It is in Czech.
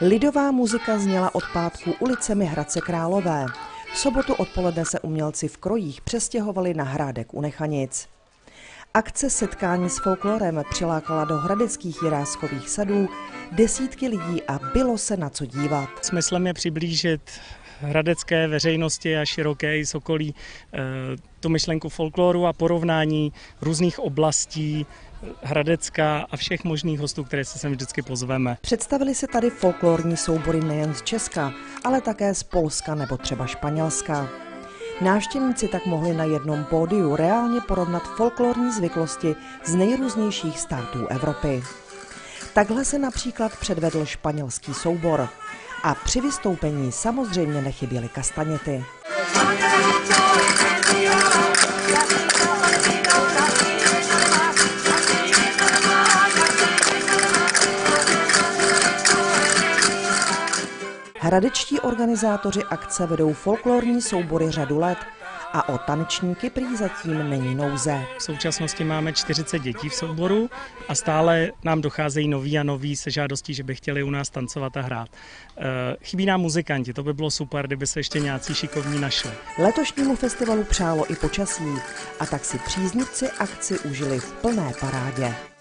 Lidová muzika zněla od pátku ulicemi Hradce Králové. V sobotu odpoledne se umělci v krojích přestěhovali na Hrádek u Nechanic. Akce setkání s folklorem přilákala do hradeckých jiráskových sadů desítky lidí a bylo se na co dívat. Smyslem je přiblížit hradecké veřejnosti a široké i sokolí eh, tu myšlenku folkloru a porovnání různých oblastí Hradecka a všech možných hostů, které se sem vždycky pozveme. Představili se tady folklorní soubory nejen z Česka, ale také z Polska nebo třeba Španělska. Návštěvníci tak mohli na jednom pódiu reálně porovnat folklorní zvyklosti z nejrůznějších států Evropy. Takhle se například předvedl španělský soubor. A při vystoupení samozřejmě nechyběly kastaněty. Hradečtí organizátoři akce vedou folklorní soubory řadu let a o tanečníky prý zatím není nouze. V současnosti máme 40 dětí v souboru a stále nám docházejí noví a noví se žádostí, že by chtěli u nás tancovat a hrát. Eh, chybí nám muzikanti, to by bylo super, kdyby se ještě nějací šikovní našli. Letošnímu festivalu přálo i počasí a tak si příznivci akci užili v plné parádě.